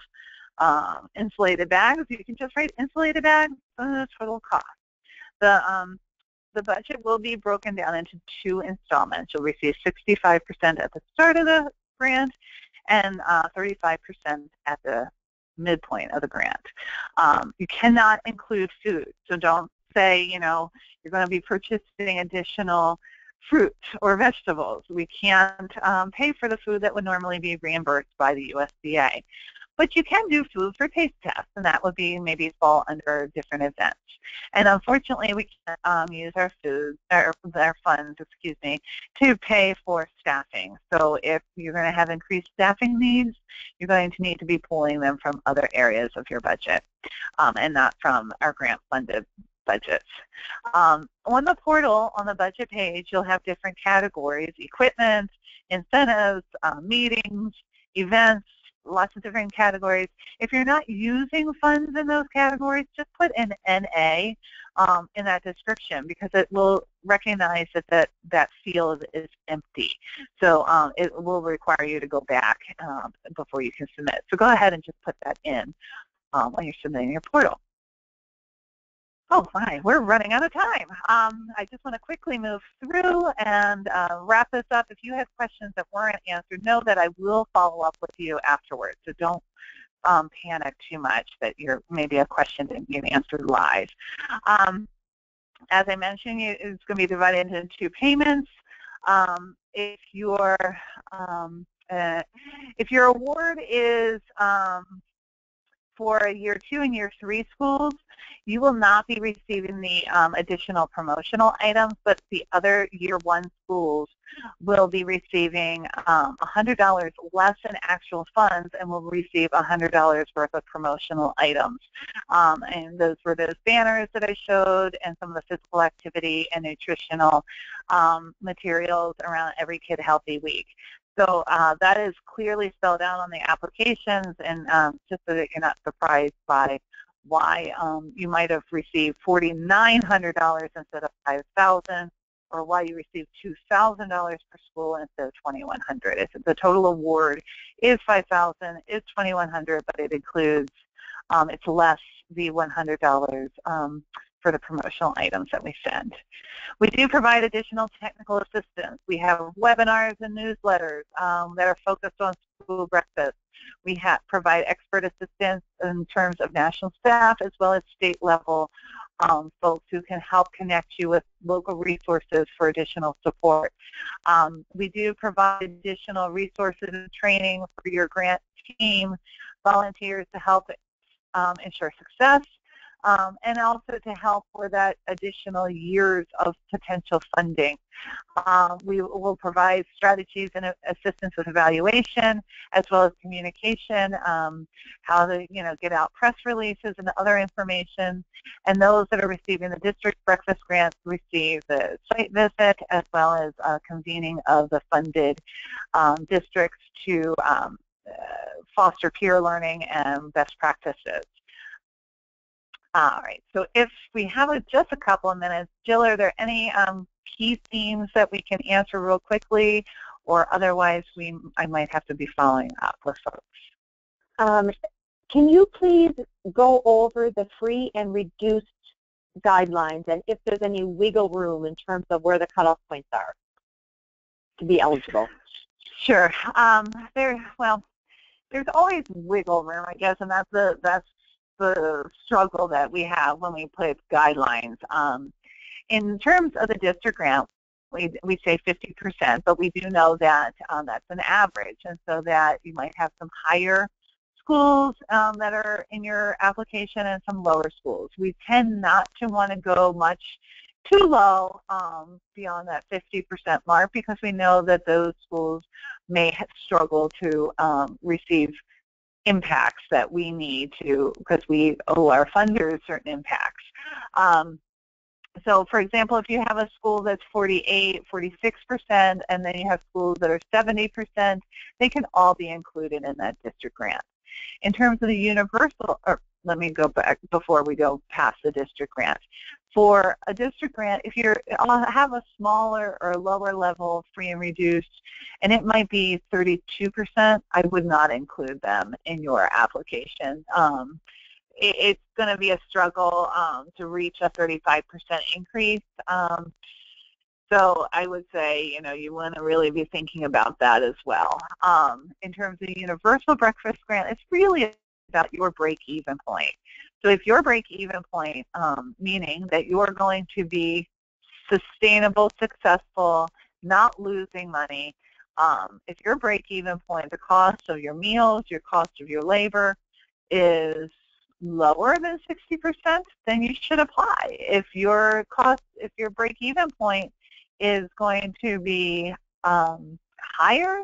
um, insulated bags. You can just write insulated and the total cost. The, um, the budget will be broken down into two installments. You'll receive 65% at the start of the grant and 35% uh, at the midpoint of the grant. Um, you cannot include food, so don't say, you know, you're going to be purchasing additional fruit or vegetables. We can't um, pay for the food that would normally be reimbursed by the USDA. But you can do food for taste tests, and that would be maybe fall under different events. And unfortunately, we can't um, use our food, our, our funds, excuse me, to pay for staffing. So if you're going to have increased staffing needs, you're going to need to be pulling them from other areas of your budget um, and not from our grant-funded budgets. Um, on the portal, on the budget page, you'll have different categories, equipment, incentives, uh, meetings, events, lots of different categories. If you're not using funds in those categories, just put an NA um, in that description because it will recognize that that, that field is empty. So um, it will require you to go back um, before you can submit. So go ahead and just put that in um, when you're submitting your portal. Oh my, we're running out of time. Um, I just want to quickly move through and uh, wrap this up. If you have questions that weren't answered, know that I will follow up with you afterwards. So don't um, panic too much that you're maybe a question didn't get answered live. Um, as I mentioned, it's going to be divided into two payments. Um, if you're um, Uh, if your award is um, for year two and year three schools, you will not be receiving the um, additional promotional items, but the other year one schools will be receiving um, $100 less in actual funds and will receive $100 worth of promotional items. Um, and those were those banners that I showed and some of the physical activity and nutritional um, materials around Every Kid Healthy Week. So uh, that is clearly spelled out on the applications and um, just so that you're not surprised by why um, you might have received $4,900 instead of 5000 or why you received $2,000 per school instead of 2100 dollars The total award is 5000 is 2100 but it includes, um, it's less the $100 um, for the promotional items that we send. We do provide additional technical assistance. We have webinars and newsletters um, that are focused on school breakfast. We have, provide expert assistance in terms of national staff as well as state level um, folks who can help connect you with local resources for additional support. Um, we do provide additional resources and training for your grant team, volunteers to help um, ensure success, um, and also to help with that additional years of potential funding. Um, we will provide strategies and assistance with evaluation as well as communication, um, how to you know get out press releases and other information. And those that are receiving the district breakfast grants receive the site visit as well as uh, convening of the funded um, districts to um, uh, foster peer learning and best practices. All right, so if we have a, just a couple of minutes, Jill, are there any um, key themes that we can answer real quickly, or otherwise we I might have to be following up with folks? Um, can you please go over the free and reduced guidelines and if there's any wiggle room in terms of where the cutoff points are to be eligible? Sure. Um, there, well, there's always wiggle room, I guess, and that's the that's the struggle that we have when we put guidelines. Um, in terms of the district grant, we, we say 50%, but we do know that um, that's an average, and so that you might have some higher schools um, that are in your application and some lower schools. We tend not to want to go much too low um, beyond that 50% mark because we know that those schools may struggle to um, receive impacts that we need to, because we owe our funders certain impacts. Um, so for example, if you have a school that's 48, 46%, and then you have schools that are 70%, they can all be included in that district grant. In terms of the universal, or let me go back before we go past the district grant. For a district grant, if you have a smaller or lower level free and reduced, and it might be 32%, I would not include them in your application. Um, it, it's going to be a struggle um, to reach a 35% increase. Um, so I would say, you know, you want to really be thinking about that as well. Um, in terms of universal breakfast grant, it's really about your break-even point. So if your break-even point, um, meaning that you're going to be sustainable, successful, not losing money, um, if your break-even point, the cost of your meals, your cost of your labor is lower than 60%, then you should apply. If your cost, if your break-even point is going to be um, higher,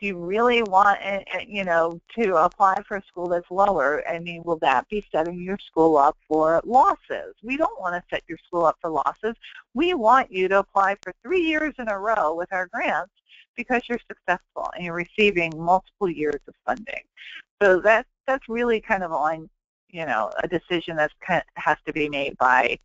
do you really want, eh, you know, to apply for a school that's lower? I mean, will that be setting your school up for losses? We don't want to set your school up for losses. We want you to apply for three years in a row with our grants because you're successful and you're receiving multiple years of funding. So that's that's really kind of on, you know, a decision that has to be made by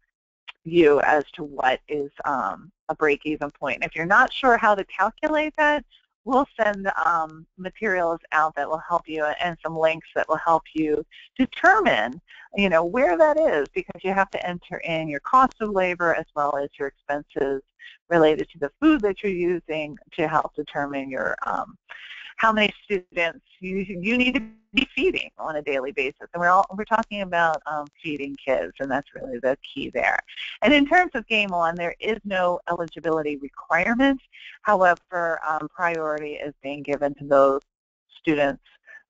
you as to what is um, a break-even point. If you're not sure how to calculate that, we'll send um, materials out that will help you and some links that will help you determine, you know, where that is because you have to enter in your cost of labor as well as your expenses related to the food that you're using to help determine your um, how many students you you need to be feeding on a daily basis. And we're all we're talking about um, feeding kids, and that's really the key there. And in terms of Game On, there is no eligibility requirement. However, um, priority is being given to those students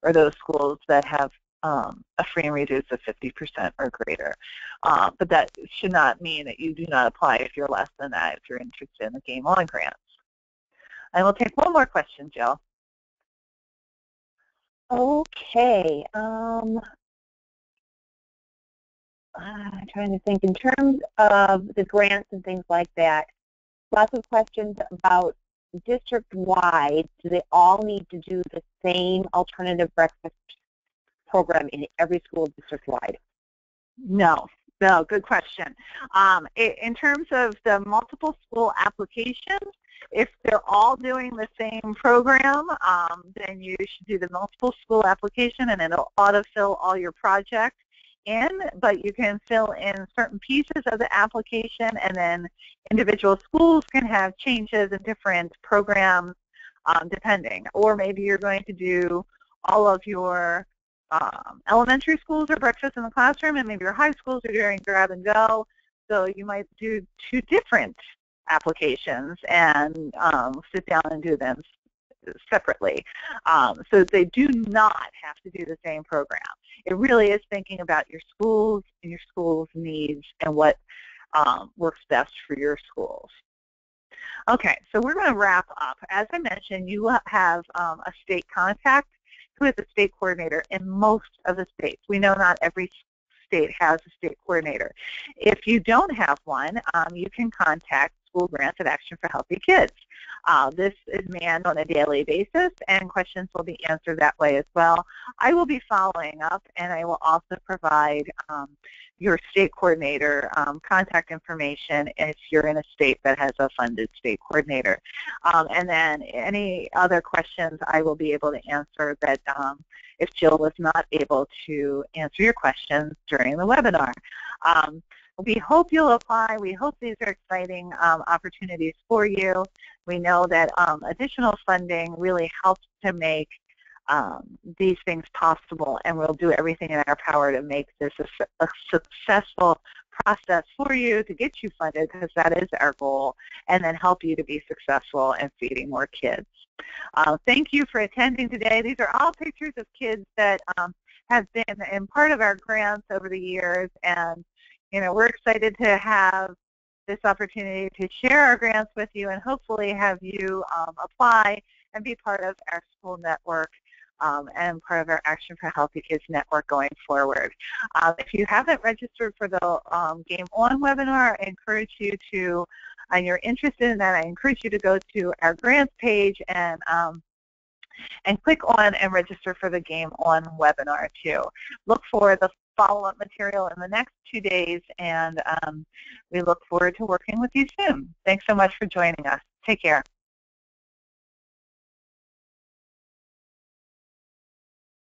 or those schools that have um, a free and reduced of 50% or greater. Uh, but that should not mean that you do not apply if you're less than that, if you're interested in the Game On grants. And we'll take one more question, Jill. Okay. Um, I'm trying to think in terms of the grants and things like that. Lots of questions about district-wide. Do they all need to do the same alternative breakfast program in every school district-wide? No. No, good question. Um, in terms of the multiple school applications, if they're all doing the same program, um, then you should do the multiple school application and it'll autofill all your projects in, but you can fill in certain pieces of the application and then individual schools can have changes in different programs um, depending. Or maybe you're going to do all of your um, elementary schools are breakfast in the classroom and maybe your high schools are doing grab and go. So you might do two different applications and um, sit down and do them separately. Um, so they do not have to do the same program. It really is thinking about your schools and your school's needs and what um, works best for your schools. Okay, so we're going to wrap up. As I mentioned, you have um, a state contact who is a state coordinator in most of the states. We know not every state has a state coordinator. If you don't have one, um, you can contact School Grants of Action for Healthy Kids. Uh, this is manned on a daily basis, and questions will be answered that way as well. I will be following up, and I will also provide um, your state coordinator um, contact information if you're in a state that has a funded state coordinator. Um, and then any other questions I will be able to answer that um, if Jill was not able to answer your questions during the webinar. We hope you'll apply. We hope these are exciting um, opportunities for you. We know that um, additional funding really helps to make um, these things possible, and we'll do everything in our power to make this a, a successful process for you to get you funded, because that is our goal, and then help you to be successful in feeding more kids. Uh, thank you for attending today. These are all pictures of kids that um, have been in part of our grants over the years, and you know, we're excited to have this opportunity to share our grants with you and hopefully have you um, apply and be part of our school network um, and part of our Action for Healthy Kids network going forward. Um, if you haven't registered for the um, Game On webinar, I encourage you to, and you're interested in that, I encourage you to go to our grants page and um, and click on and register for the Game On webinar too. Look for the follow-up material in the next two days, and um, we look forward to working with you soon. Thanks so much for joining us. Take care.